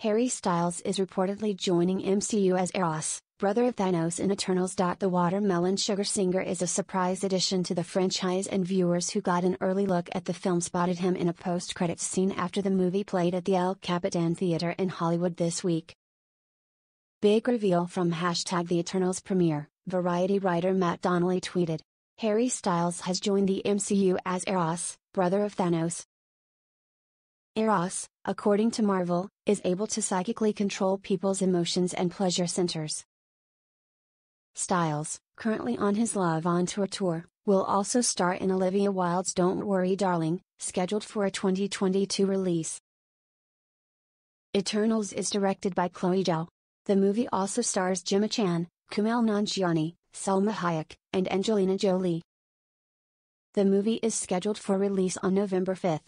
Harry Styles is reportedly joining MCU as Eros, brother of Thanos in Eternals. The Watermelon Sugar Singer is a surprise addition to the franchise, and viewers who got an early look at the film spotted him in a post credits scene after the movie played at the El Capitan Theater in Hollywood this week. Big reveal from hashtag The Eternals premiere, Variety writer Matt Donnelly tweeted. Harry Styles has joined the MCU as Eros, brother of Thanos. Eros, according to Marvel, is able to psychically control people's emotions and pleasure centers. Styles, currently on his Love on Tour tour, will also star in Olivia Wilde's Don't Worry Darling, scheduled for a 2022 release. Eternals is directed by Chloe Zhao. The movie also stars Gemma Chan, Kumail Nanjiani, Salma Hayek, and Angelina Jolie. The movie is scheduled for release on November 5.